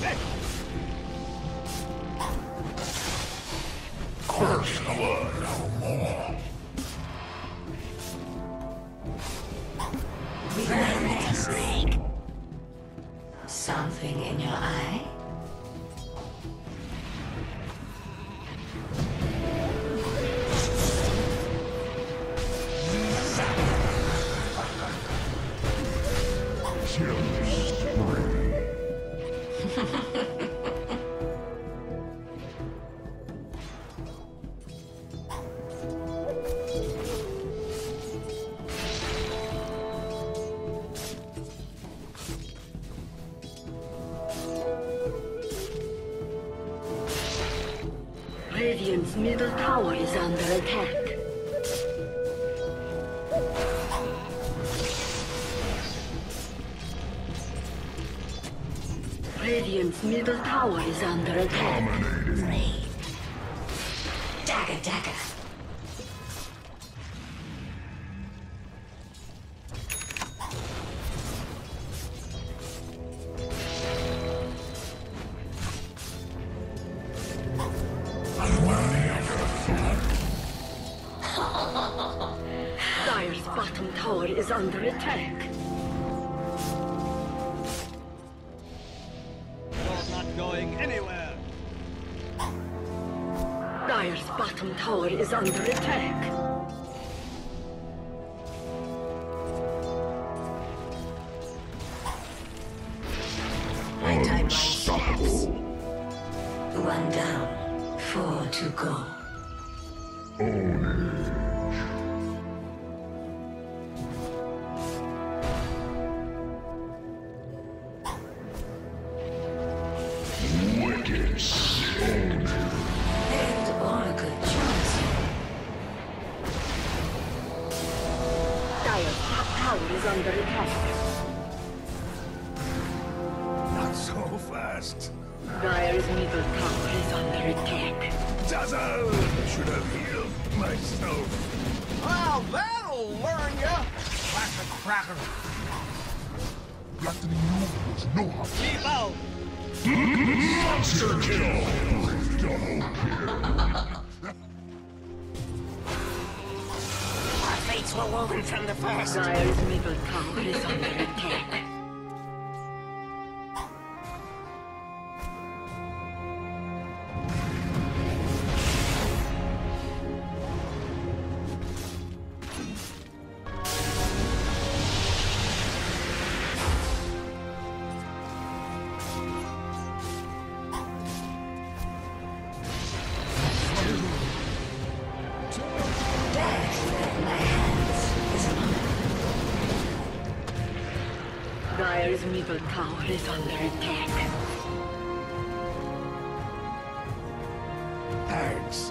Curse the blood no more. Radiant's middle tower is under attack. Radiant's middle tower is under attack. Dominating. Raid. Dagger, dagger. Is under attack. You're not going anywhere. Dire's bottom tower is under attack. I time my Unstoppable. One down, four to go. Own tower is under attack. Not so fast. Dire's middle tower is under attack. Dazzle! Should have healed myself. Well, that'll learn ya. Cracker, cracker. Got to the nobles know how to Keep out. monster kill. Double kill. Fates were woven from the first. Dire's middle tower is under Middle tower is under attack. Thanks.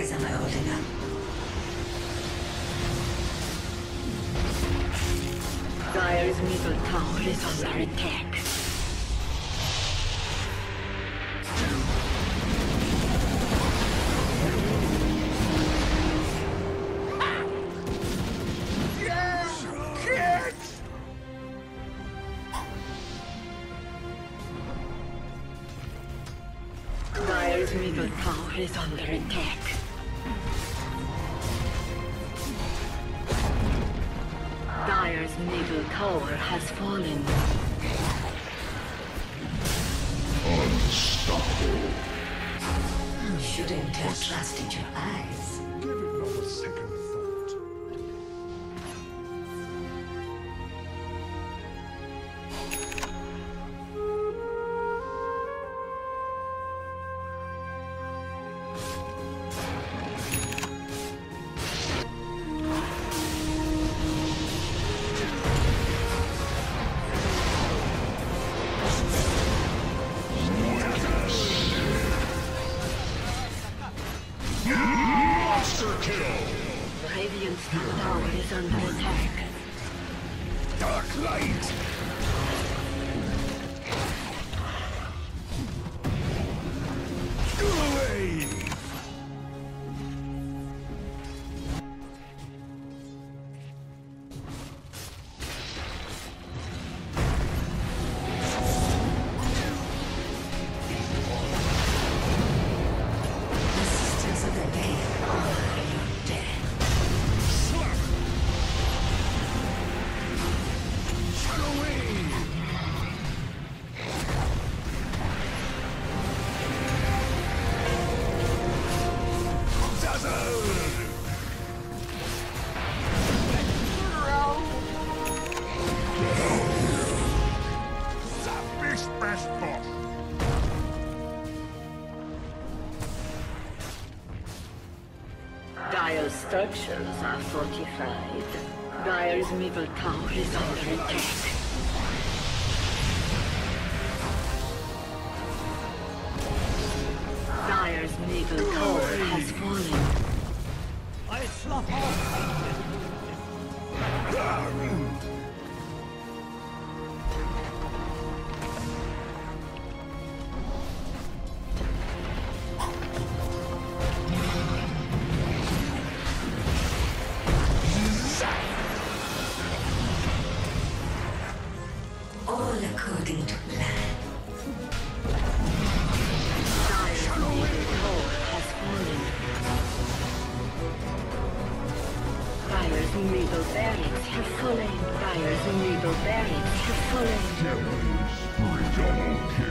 Daggers am I holding up? Dire's middle tower is under attack. Dire's middle tower is under attack. Dire's middle tower has fallen. Unstoppable. You shouldn't have trusted your eyes. Dark structures are fortified. Dire's middle tower is under attack. Dire's middle tower has fallen. I slough off. According to plan. Dire's middle tower has fallen. Dire's middle barracks have fallen. Dire's middle barracks have fallen. Killing spree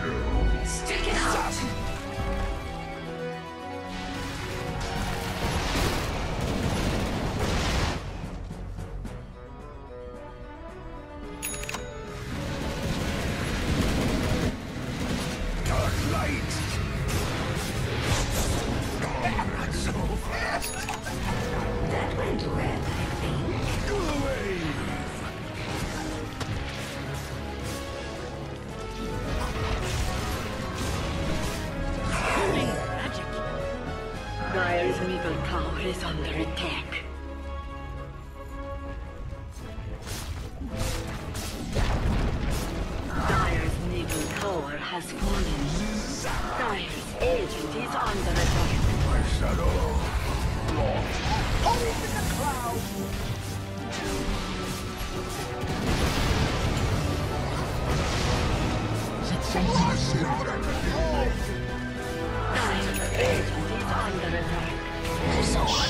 Is under attack. Radiant